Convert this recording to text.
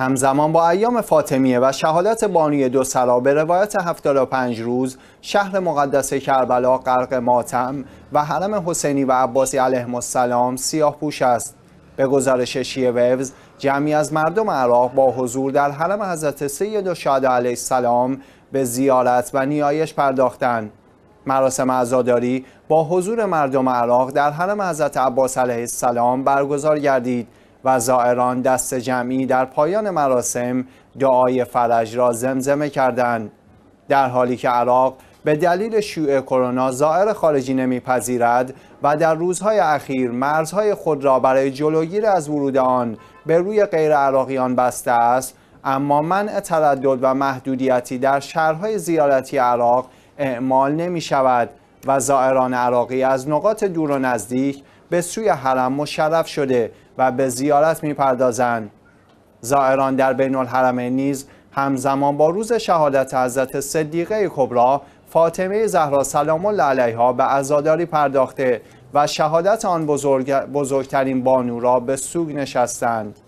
همزمان با ایام فاطمیه و شهادت بانوی دو سرا به روایت 75 روز شهر مقدس کربلا غرق ماتم و حرم حسینی و عباسی علیهم السلام سیاه پوش است. به گزارش شیعه ویوز جمعی از مردم عراق با حضور در حرم حضرت سید و شاد علیه السلام به زیارت و نیایش پرداختند. مراسم عزاداری با حضور مردم عراق در حرم حضرت عباس علیه السلام برگزار گردید. و زائران دست جمعی در پایان مراسم دعای فرج را زمزمه کردند. در حالی که عراق به دلیل شیوع کرونا زائر خارجی نمیپذیرد و در روزهای اخیر مرزهای خود را برای جلوگیری از ورود آن به روی غیر عراقیان بسته است اما منع تردد و محدودیتی در شهرهای زیارتی عراق اعمال نمی شود و زائران عراقی از نقاط دور و نزدیک به سوی حرم مشرف شده و به زیارت می پردازند. زائران در بین الحرمین نیز همزمان با روز شهادت حضرت صدیقه کبرا فاطمه زهرا سلام الله علیها به عزاداری پرداخته و شهادت آن بزرگ بزرگترین بانو را به سوگ نشستند.